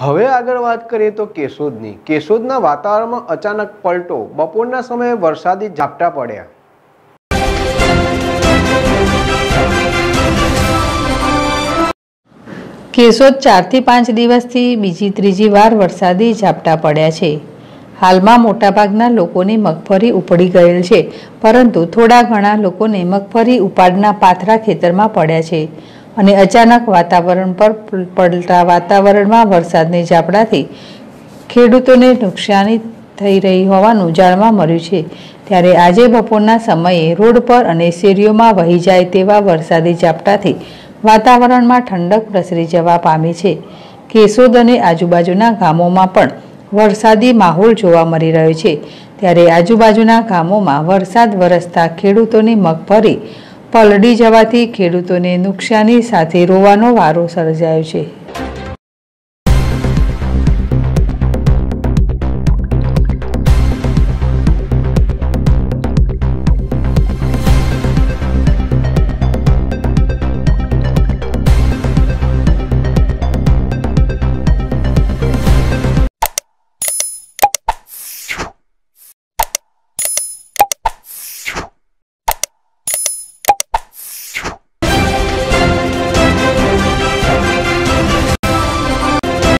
હવે આગળ વાત કરીએ તો કેશોદની. કેશોદના વાતાવરણમાં અચાનક પલટો. બપોરના સમયે વરસાદી ઝાપટા પડ્યા. કેશોદ ચારથી પાંચ દિવસથી બીજી ત્રીજી વાર વરસાદી ઝાપટા પડ્યા છે. હાલમાં મોટાભાગના લોકોની મગફળી ઉપડી ગયેલ છે, પરંતુ થોડા ઘણા લોકોને મગફળી ઉપાડના પાથરા ખેતરમાં પડ્યા છે. અને અચાનક વાતાવરણ પર પડતા વાતાવરણમાં વરસાદની ઝાપડાથી ખેડૂતોને નુકસાની થઈ રહી હોવાનું જાણવા મળ્યું છે. ત્યારે આજે બપોરના સમયે રોડ પર અને શેરીઓમાં વહી જાય તેવા વરસાદી ઝાપટાથી વાતાવરણમાં ઠંડક પ્રસરી જવા પામી છે. કેશોદ અને આજુબાજુના ગામોમાં પણ વરસાદી માહોલ જોવા મળી રહ્યો છે. ત્યારે આજુબાજુના ગામોમાં વરસાદ વરસતા ખેડૂતોની મગફળી પલળી જવાથી ખેડૂતોને નુકસાની સાથે રોવાનો વારો સર્જાયો છે.